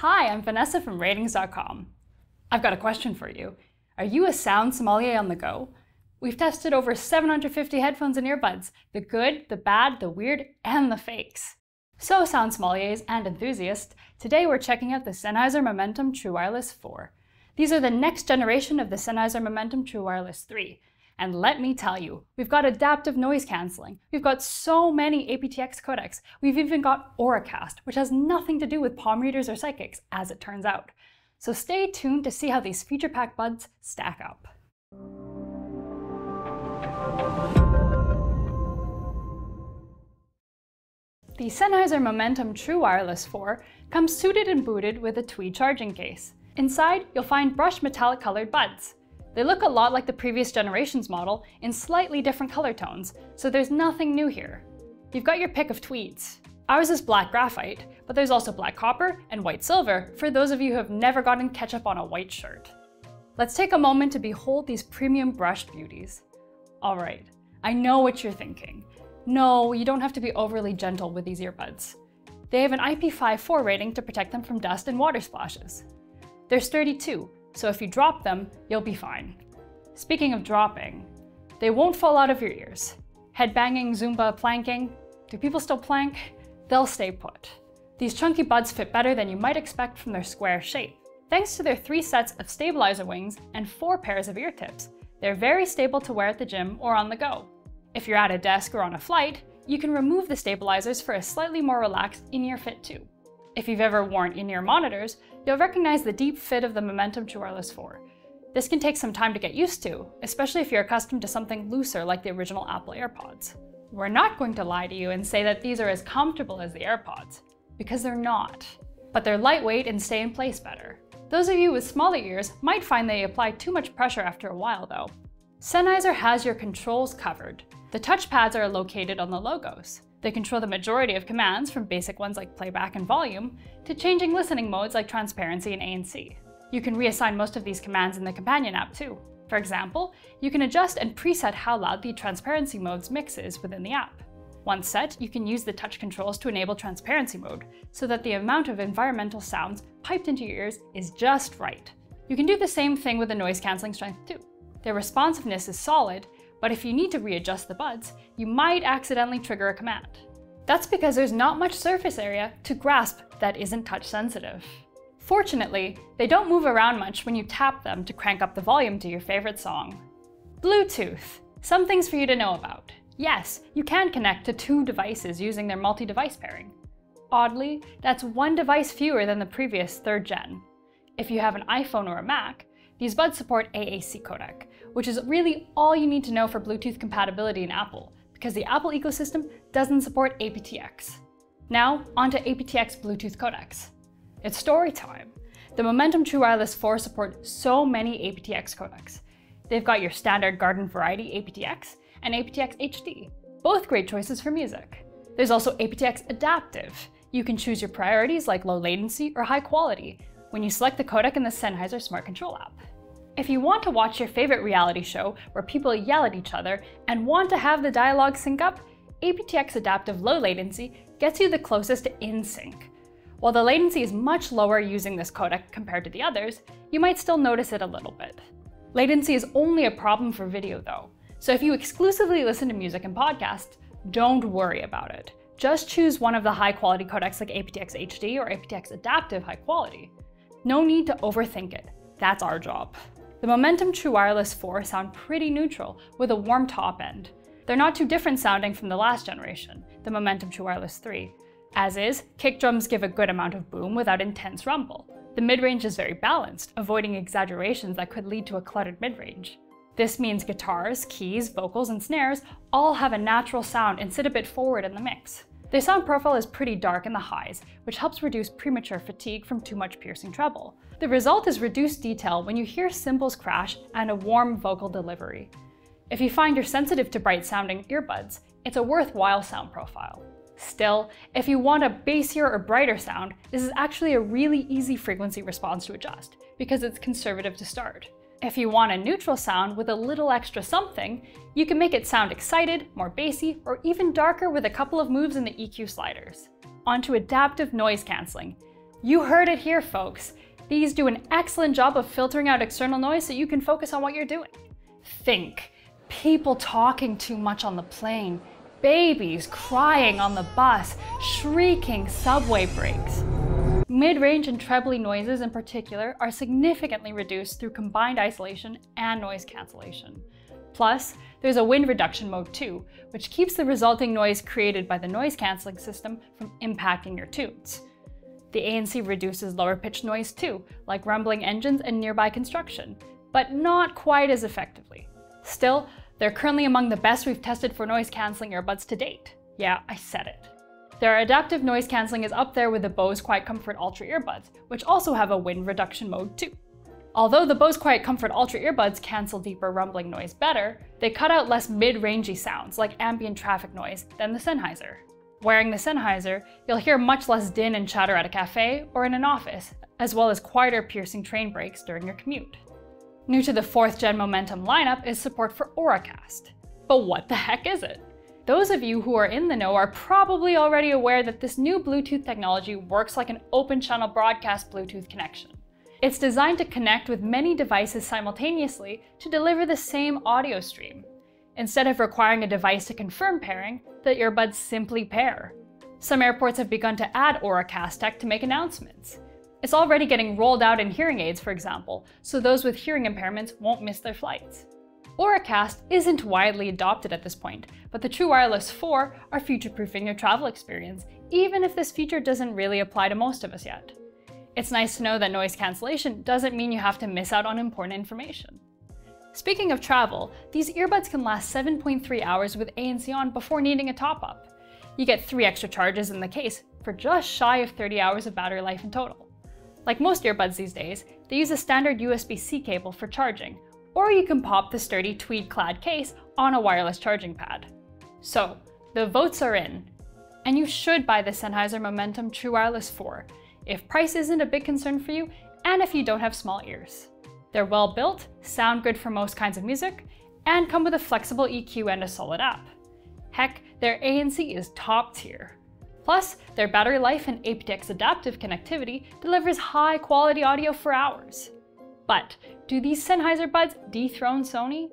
Hi, I'm Vanessa from RTINGS.com. I've got a question for you. Are you a sound sommelier on the go? We've tested over 750 headphones and earbuds the good, the bad, the weird, and the fakes. So, sound sommeliers and enthusiasts, today we're checking out the Sennheiser Momentum True Wireless 4. These are the next generation of the Sennheiser Momentum True Wireless 3. And let me tell you, we've got adaptive noise cancelling. We've got so many aptX codecs. We've even got Auracast, which has nothing to do with palm readers or psychics, as it turns out. So stay tuned to see how these feature pack buds stack up. The Sennheiser Momentum True Wireless 4 comes suited and booted with a tweed charging case. Inside, you'll find brushed metallic colored buds. They look a lot like the previous generation's model in slightly different color tones, so there's nothing new here. You've got your pick of tweeds. Ours is black graphite, but there's also black copper and white silver for those of you who have never gotten ketchup on a white shirt. Let's take a moment to behold these premium brushed beauties. Alright, I know what you're thinking. No, you don't have to be overly gentle with these earbuds. They have an IP54 rating to protect them from dust and water splashes. They're sturdy too, so if you drop them, you'll be fine. Speaking of dropping, they won't fall out of your ears. Headbanging, Zumba, planking, do people still plank? They'll stay put. These chunky buds fit better than you might expect from their square shape. Thanks to their three sets of stabilizer wings and four pairs of ear tips, they're very stable to wear at the gym or on the go. If you're at a desk or on a flight, you can remove the stabilizers for a slightly more relaxed in-ear fit too. If you've ever worn in-ear monitors, you'll recognize the deep fit of the Momentum Wireless 4. This can take some time to get used to, especially if you're accustomed to something looser like the original Apple AirPods. We're not going to lie to you and say that these are as comfortable as the AirPods, because they're not. But they're lightweight and stay in place better. Those of you with smaller ears might find they apply too much pressure after a while though. Sennheiser has your controls covered. The touchpads are located on the logos. They control the majority of commands, from basic ones like playback and volume, to changing listening modes like transparency and ANC. You can reassign most of these commands in the companion app too. For example, you can adjust and preset how loud the transparency modes mixes within the app. Once set, you can use the touch controls to enable transparency mode, so that the amount of environmental sounds piped into your ears is just right. You can do the same thing with the noise cancelling strength too. Their responsiveness is solid, but if you need to readjust the buds, you might accidentally trigger a command. That's because there's not much surface area to grasp that isn't touch sensitive. Fortunately, they don't move around much when you tap them to crank up the volume to your favorite song. Bluetooth. Some things for you to know about. Yes, you can connect to two devices using their multi-device pairing. Oddly, that's one device fewer than the previous third gen. If you have an iPhone or a Mac, these buds support AAC codec, which is really all you need to know for Bluetooth compatibility in Apple, because the Apple ecosystem doesn't support aptX. Now, onto aptX Bluetooth codecs. It's story time. The Momentum True Wireless 4 support so many aptX codecs. They've got your standard garden variety aptX and aptX HD, both great choices for music. There's also aptX Adaptive. You can choose your priorities like low latency or high quality when you select the codec in the Sennheiser Smart Control app. If you want to watch your favorite reality show where people yell at each other and want to have the dialogue sync up, aptX Adaptive Low Latency gets you the closest to in sync. While the latency is much lower using this codec compared to the others, you might still notice it a little bit. Latency is only a problem for video though, so if you exclusively listen to music and podcasts, don't worry about it. Just choose one of the high quality codecs like aptX HD or aptX Adaptive High Quality. No need to overthink it. That's our job. The Momentum True Wireless 4 sound pretty neutral, with a warm top end. They're not too different sounding from the last generation, the Momentum True Wireless 3. As is, kick drums give a good amount of boom without intense rumble. The mid-range is very balanced, avoiding exaggerations that could lead to a cluttered mid-range. This means guitars, keys, vocals, and snares all have a natural sound and sit a bit forward in the mix. The sound profile is pretty dark in the highs, which helps reduce premature fatigue from too much piercing treble. The result is reduced detail when you hear cymbals crash and a warm vocal delivery. If you find you're sensitive to bright sounding earbuds, it's a worthwhile sound profile. Still, if you want a bassier or brighter sound, this is actually a really easy frequency response to adjust, because it's conservative to start. If you want a neutral sound with a little extra something, you can make it sound excited, more bassy, or even darker with a couple of moves in the EQ sliders. Onto adaptive noise cancelling. You heard it here, folks. These do an excellent job of filtering out external noise so you can focus on what you're doing. Think, people talking too much on the plane, babies crying on the bus, shrieking subway brakes. Mid-range and trebly noises in particular are significantly reduced through combined isolation and noise cancellation. Plus, there's a wind reduction mode too, which keeps the resulting noise created by the noise cancelling system from impacting your tunes. The ANC reduces lower pitched noise too, like rumbling engines and nearby construction, but not quite as effectively. Still, they're currently among the best we've tested for noise cancelling earbuds to date. Yeah, I said it. Their adaptive noise cancelling is up there with the Bose QuietComfort Ultra earbuds, which also have a wind reduction mode too. Although the Bose QuietComfort Ultra earbuds cancel deeper rumbling noise better, they cut out less mid-rangey sounds like ambient traffic noise than the Sennheiser. Wearing the Sennheiser, you'll hear much less din and chatter at a cafe or in an office, as well as quieter piercing train brakes during your commute. New to the 4th gen Momentum lineup is support for Auracast. But what the heck is it? Those of you who are in the know are probably already aware that this new Bluetooth technology works like an open channel broadcast Bluetooth connection. It's designed to connect with many devices simultaneously to deliver the same audio stream. Instead of requiring a device to confirm pairing, the earbuds simply pair. Some airports have begun to add Auracast tech to make announcements. It's already getting rolled out in hearing aids, for example, so those with hearing impairments won't miss their flights. Auracast isn't widely adopted at this point, but the True Wireless 4 are future-proofing your travel experience, even if this feature doesn't really apply to most of us yet. It's nice to know that noise cancellation doesn't mean you have to miss out on important information. Speaking of travel, these earbuds can last 7.3 hours with ANC on before needing a top-up. You get 3 extra charges in the case for just shy of 30 hours of battery life in total. Like most earbuds these days, they use a standard USB-C cable for charging, or you can pop the sturdy tweed-clad case on a wireless charging pad. So, the votes are in, and you should buy the Sennheiser Momentum True Wireless 4 if price isn't a big concern for you and if you don't have small ears. They're well built, sound good for most kinds of music, and come with a flexible EQ and a solid app. Heck, their ANC is top tier. Plus, their battery life and aptX adaptive connectivity delivers high quality audio for hours. But do these Sennheiser buds dethrone Sony?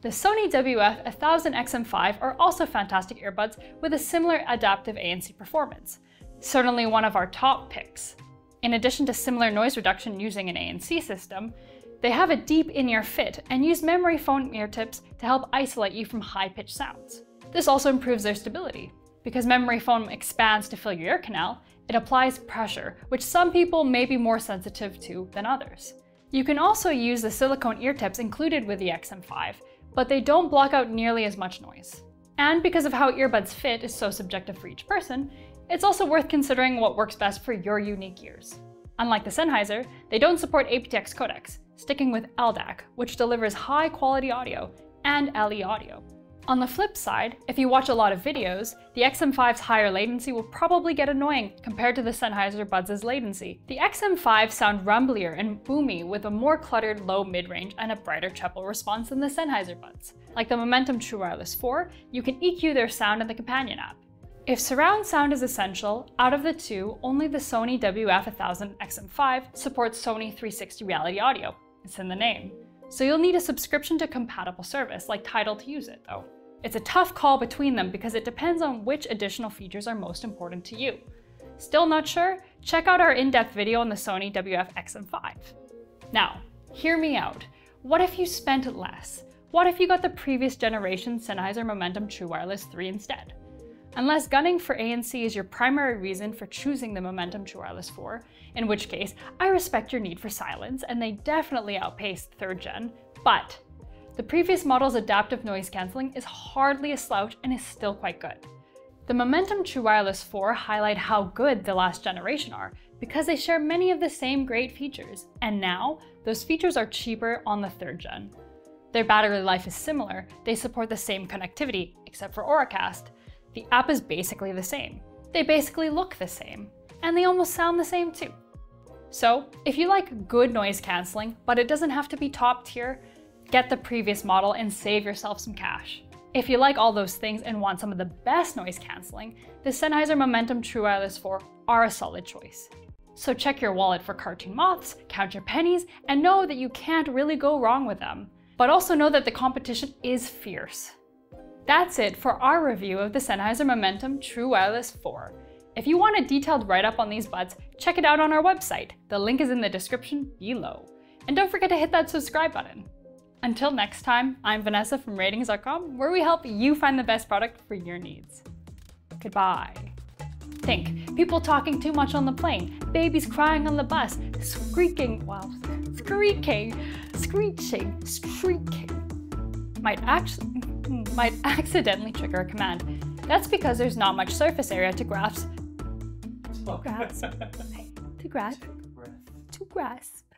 The Sony WF-1000XM5 are also fantastic earbuds with a similar adaptive ANC performance, certainly one of our top picks. In addition to similar noise reduction using an ANC system, they have a deep in-ear fit and use memory foam ear tips to help isolate you from high-pitched sounds. This also improves their stability. Because memory foam expands to fill your ear canal, it applies pressure, which some people may be more sensitive to than others. You can also use the silicone ear tips included with the XM5, but they don't block out nearly as much noise. And because of how earbuds fit is so subjective for each person, it's also worth considering what works best for your unique ears. Unlike the Sennheiser, they don't support aptX codecs, sticking with LDAC, which delivers high quality audio, and LE audio. On the flip side, if you watch a lot of videos, the XM5's higher latency will probably get annoying compared to the Sennheiser Buds' latency. The XM5 sound rumblier and boomy with a more cluttered low mid-range and a brighter treble response than the Sennheiser Buds. Like the Momentum True Wireless 4, you can EQ their sound in the companion app. If surround sound is essential, out of the two, only the Sony WF-1000 XM5 supports Sony 360 Reality Audio. It's in the name. So you'll need a subscription to compatible service like Tidal to use it though. It's a tough call between them because it depends on which additional features are most important to you. Still not sure? Check out our in-depth video on the Sony WF-XM5. Now, hear me out. What if you spent less? What if you got the previous generation Sennheiser Momentum True Wireless 3 instead? Unless gunning for ANC is your primary reason for choosing the Momentum True Wireless 4, in which case I respect your need for silence and they definitely outpace 3rd gen, but the previous model's adaptive noise cancelling is hardly a slouch and is still quite good. The Momentum True Wireless 4 highlight how good the last generation are because they share many of the same great features, and now those features are cheaper on the 3rd gen. Their battery life is similar, they support the same connectivity, except for Auracast. The app is basically the same. They basically look the same, and they almost sound the same too. So, if you like good noise cancelling, but it doesn't have to be top tier, get the previous model and save yourself some cash. If you like all those things and want some of the best noise cancelling, the Sennheiser Momentum True Wireless 4 are a solid choice. So check your wallet for cartoon moths, count your pennies, and know that you can't really go wrong with them. But also know that the competition is fierce. That's it for our review of the Sennheiser Momentum True Wireless 4. If you want a detailed write-up on these buds, check it out on our website. The link is in the description below. And don't forget to hit that subscribe button. Until next time, I'm Vanessa from RTINGS.com, where we help you find the best product for your needs. Goodbye. Think, people talking too much on the plane, babies crying on the bus, squeaking, well, squeaking, screeching, shrieking, might actually, might accidentally trigger a command. That's because there's not much surface area to grasp, To grasp, to grasp, to grasp.